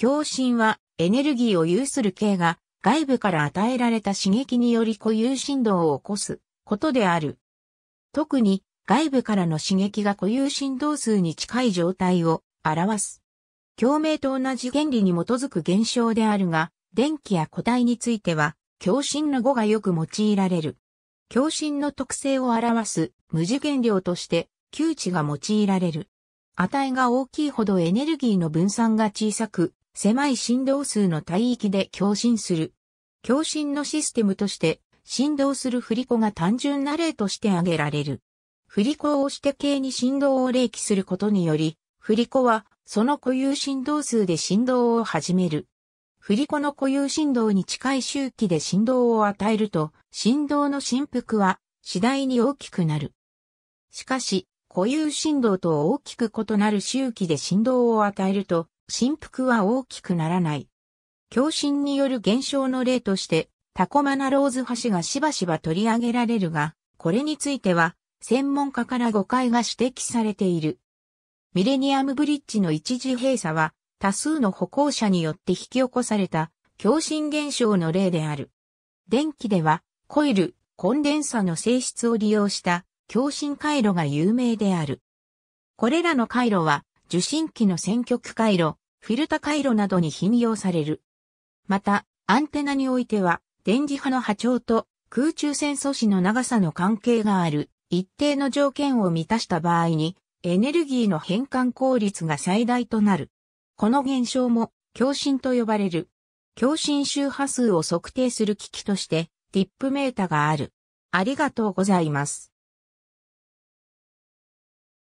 共振はエネルギーを有する系が外部から与えられた刺激により固有振動を起こすことである。特に外部からの刺激が固有振動数に近い状態を表す。共鳴と同じ原理に基づく現象であるが、電気や固体については、共振の語がよく用いられる。共振の特性を表す無次元量として、吸値が用いられる。値が大きいほどエネルギーの分散が小さく、狭い振動数の帯域で共振する。共振のシステムとして、振動する振り子が単純な例として挙げられる。振り子を押して系に振動を例記することにより、振り子はその固有振動数で振動を始める。振り子の固有振動に近い周期で振動を与えると、振動の振幅は次第に大きくなる。しかし、固有振動と大きく異なる周期で振動を与えると、振幅は大きくならない。共振による現象の例として、タコマナローズ橋がしばしば取り上げられるが、これについては、専門家から誤解が指摘されている。ミレニアムブリッジの一時閉鎖は、多数の歩行者によって引き起こされた共振現象の例である。電気ではコイル、コンデンサの性質を利用した共振回路が有名である。これらの回路は受信機の選曲回路、フィルタ回路などに頻用される。また、アンテナにおいては、電磁波の波長と空中線素子の長さの関係がある一定の条件を満たした場合に、エネルギーの変換効率が最大となる。この現象も、共振と呼ばれる。共振周波数を測定する機器として、ディップメータがある。ありがとうございます。